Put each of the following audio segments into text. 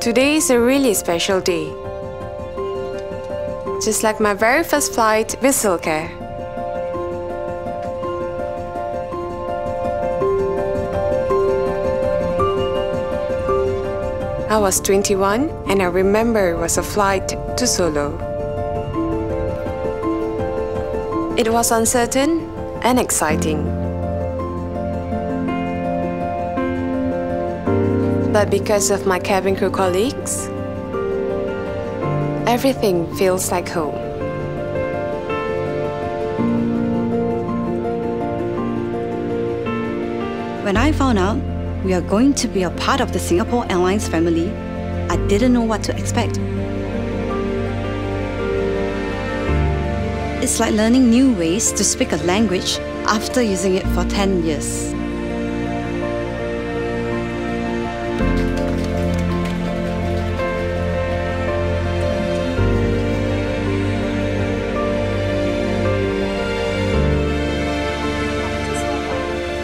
Today is a really special day. Just like my very first flight with Silkair. I was 21 and I remember it was a flight to Solo. It was uncertain and exciting. But because of my cabin crew colleagues, everything feels like home. When I found out we are going to be a part of the Singapore Airlines family, I didn't know what to expect. It's like learning new ways to speak a language after using it for 10 years.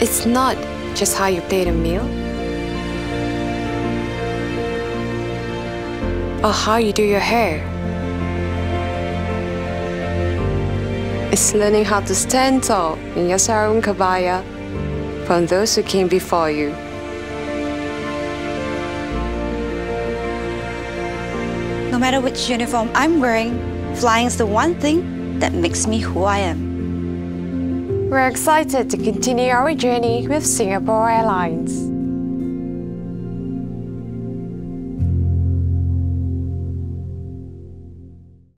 It's not just how you plate a meal or how you do your hair. It's learning how to stand tall in your sarung kebaya from those who came before you. No matter which uniform I'm wearing, flying is the one thing that makes me who I am. We're excited to continue our journey with Singapore Airlines.